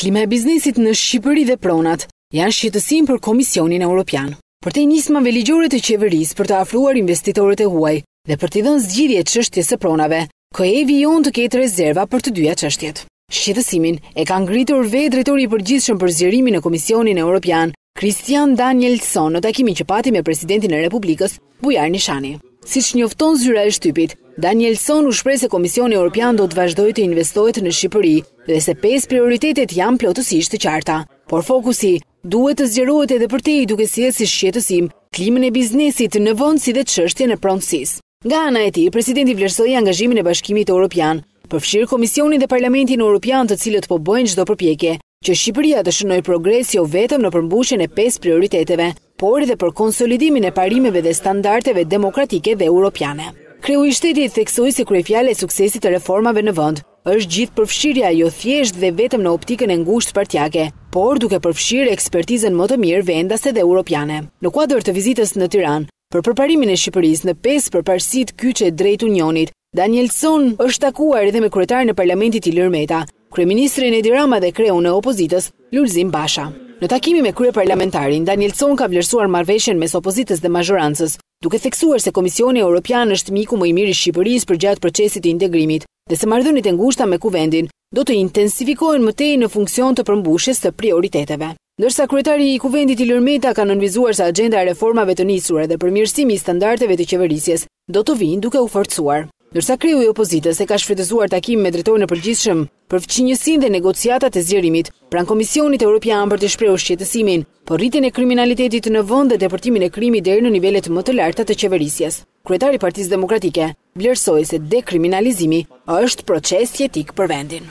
Klima e biznesit në Shqipëri dhe pronat janë shqetësim për Komisionin Europian. Përtej nismave ligjore të qeverisë për të afruar investitorët e huaj dhe për t'i dhënë zgjidhje çështjes së pronave, KE vijon të ketë rezerva për të dyja çështjet. Shqetësimin e ka ngritur vetë drejtori i përgjithshëm për zgjerimin në Komisionin Europian, Christian Danielsson në takimin që pati me presidentin e Republikës, Bujar Nishani. Siç njofton zyra e shtypit, Danielsson u shpreh se Komisioni Europian do të vazhdojë të investohet në Shqipëri dhe se pesë prioritetet janë plotësisht të qarta. Por fokusi duhet të zgjerohet edhe përtej duke sjellë si shqetësim klimën e biznesit në vend si dhe çështjen e pronësisë. Nga ana e tij, presidenti vlerësoi angazhimin e Bashkimit Europian, përfshirë Komisionin dhe Parlamentin Europian të cilët po bëjnë çdo përpjekje që Shqipëria të shënojë progres jo vetëm në përmbushjen e pesë prioriteteve, por edhe për konsolidimin e parimeve dhe standardeve demokratike dhe europiane. Kreu i shtetit theksoi se kryefjala e suksesit të reformave në vend është gjithëpërfshirja jo thjesht dhe vetëm në optikën e ngushtë partiake, por duke përfshirë ekspertizën më të mirë vendase dhe europiane. Në kuadër të vizitës në Tiranë, Për përparimin e Shqipërisë në pesë përparësitë kyçe drejt Unionit, Danielsson është takuar edhe me kryetarin e Parlamentit Ilir Meta, kryeministrin Edi Rama dhe kreun e opozitës, Lulzim Basha. Në takimin me kryeparlamentarin, Danielsson ka vlerësuar marrëveshjen mes opozitës dhe mazhorancës, duke theksuar se Komisioni Europian është miku më i mirë i Shqipërisë përgjatë procesit të integrimit dhe se marrëdhëniet e ngushta me Kuvendin do të intensifikohen më tej në funksion të përmbushjes së prioriteteve. Ndërsa kryetari i Kuvendit Ilir Meta ka nënvizuar se axhenda e reformave të nisura dhe përmirësimi i standardeve të qeverisjes do të vijnë duke u forcuar. Ndërsa kreu i opozitës e ka shfrytëzuar takimin me drejtorin e përgjithshëm për fqinjësinë dhe negociatat e zgjerimit pranë Komisionit Europian për t'i shprehur shqetësimin për rritjen e kriminalitetit në vend dhe depërtimin e krimit deri në nivelet më të larta të qeverisjes, kryetari i Partisë Demokratike vlerësoi se dekriminalizimi është proces jetik për vendin.